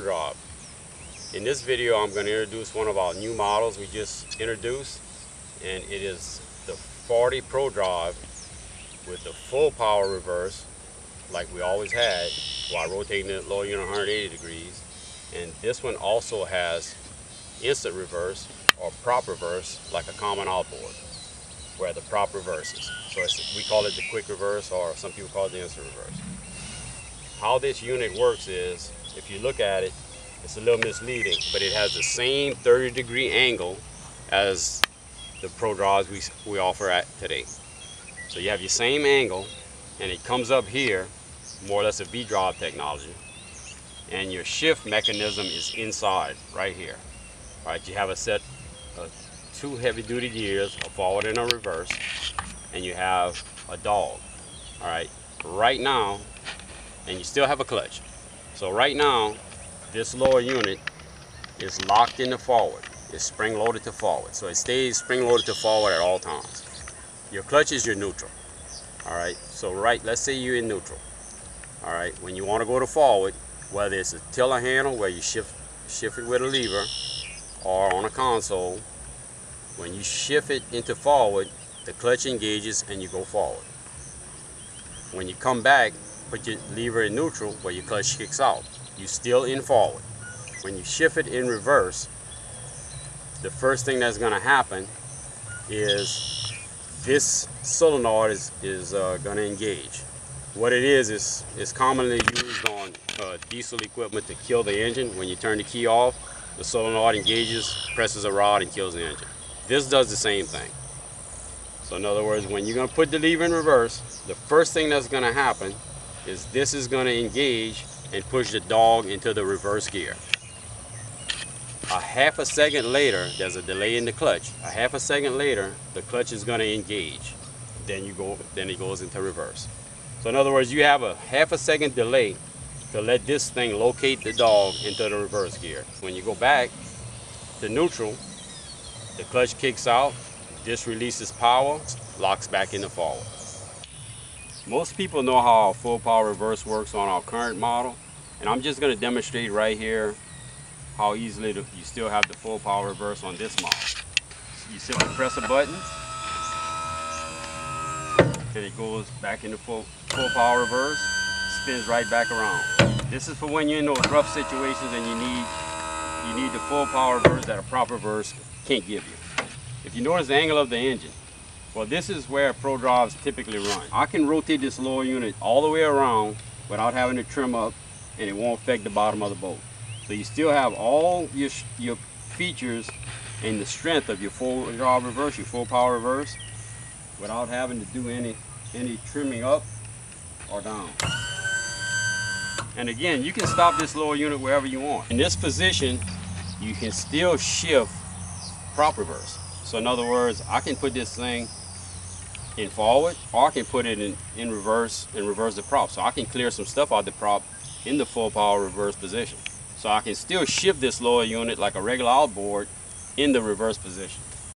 Drop. In this video I'm going to introduce one of our new models we just introduced and it is the 40 Pro Drive with the full power reverse like we always had while rotating the lower unit 180 degrees and this one also has instant reverse or prop reverse like a common outboard where the prop reverses. So we call it the quick reverse or some people call it the instant reverse. How this unit works is if you look at it, it's a little misleading, but it has the same 30 degree angle as the Pro Drives we, we offer at today. So you have your same angle and it comes up here, more or less a V-drive technology, and your shift mechanism is inside, right here. All right, you have a set of two heavy duty gears, a forward and a reverse, and you have a dog. All right, right now, and you still have a clutch. So right now, this lower unit is locked in the forward. It's spring loaded to forward. So it stays spring loaded to forward at all times. Your clutch is your neutral. All right, so right, let's say you're in neutral. All right, when you want to go to forward, whether it's a tiller handle where you shift, shift it with a lever or on a console, when you shift it into forward, the clutch engages and you go forward. When you come back, put your lever in neutral where your clutch kicks out. You're still in forward. When you shift it in reverse, the first thing that's going to happen is this solenoid is, is uh, going to engage. What it is, is, is commonly used on uh, diesel equipment to kill the engine. When you turn the key off, the solenoid engages, presses a rod, and kills the engine. This does the same thing. So in other words, when you're going to put the lever in reverse, the first thing that's going to happen is this is going to engage and push the dog into the reverse gear. A half a second later, there's a delay in the clutch. A half a second later, the clutch is going to engage. Then you go, then it goes into reverse. So in other words, you have a half a second delay to let this thing locate the dog into the reverse gear. When you go back to neutral, the clutch kicks out, this releases power, locks back into forward. Most people know how full power reverse works on our current model, and I'm just going to demonstrate right here how easily you still have the full power reverse on this model. You simply press a button, and it goes back into full, full power reverse, spins right back around. This is for when you're in those rough situations and you need you need the full power reverse that a prop reverse can't give you. If you notice the angle of the engine, well, this is where Pro Drives typically run. I can rotate this lower unit all the way around without having to trim up and it won't affect the bottom of the boat. So you still have all your, your features and the strength of your full drive reverse, your full power reverse, without having to do any, any trimming up or down. And again, you can stop this lower unit wherever you want. In this position, you can still shift prop reverse. So in other words, I can put this thing in forward or I can put it in, in reverse and reverse the prop. So I can clear some stuff out the prop in the full power reverse position. So I can still shift this lower unit like a regular outboard in the reverse position.